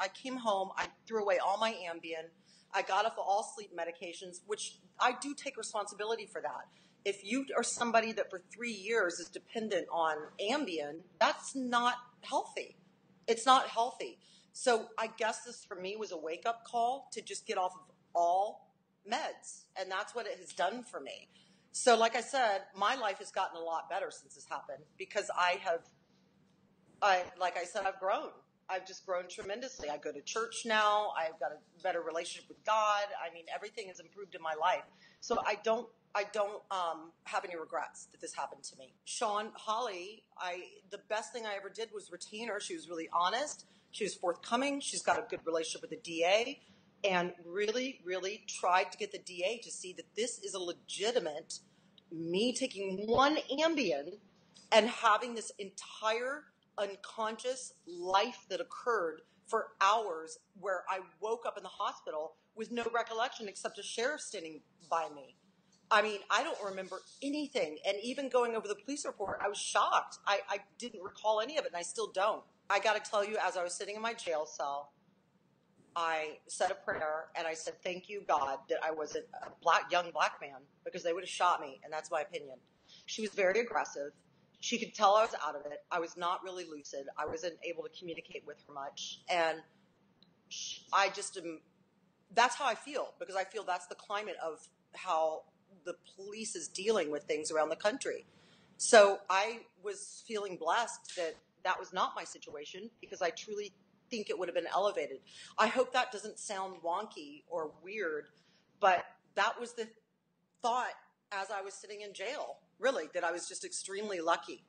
I came home, I threw away all my Ambien, I got off of all sleep medications, which I do take responsibility for that. If you are somebody that for three years is dependent on Ambien, that's not healthy. It's not healthy. So I guess this for me was a wake up call to just get off of all meds. And that's what it has done for me. So, like I said, my life has gotten a lot better since this happened because I have, I like I said, I've grown. I've just grown tremendously. I go to church now. I've got a better relationship with God. I mean, everything has improved in my life. So I don't, I don't um, have any regrets that this happened to me. Shawn Holley, I the best thing I ever did was retain her. She was really honest. She was forthcoming. She's got a good relationship with the DA and really, really tried to get the DA to see that this is a legitimate me taking one Ambien and having this entire unconscious life that occurred for hours where I woke up in the hospital with no recollection except a sheriff standing by me. I mean, I don't remember anything. And even going over the police report, I was shocked. I, I didn't recall any of it, and I still don't. I got to tell you, as I was sitting in my jail cell, I said a prayer and I said, Thank you, God, that I wasn't a black, young black man because they would have shot me. And that's my opinion. She was very aggressive. She could tell I was out of it. I was not really lucid. I wasn't able to communicate with her much. And I just am, that's how I feel because I feel that's the climate of how the police is dealing with things around the country. So I was feeling blessed that that was not my situation because I truly think it would have been elevated. I hope that doesn't sound wonky or weird, but that was the thought as I was sitting in jail, really, that I was just extremely lucky.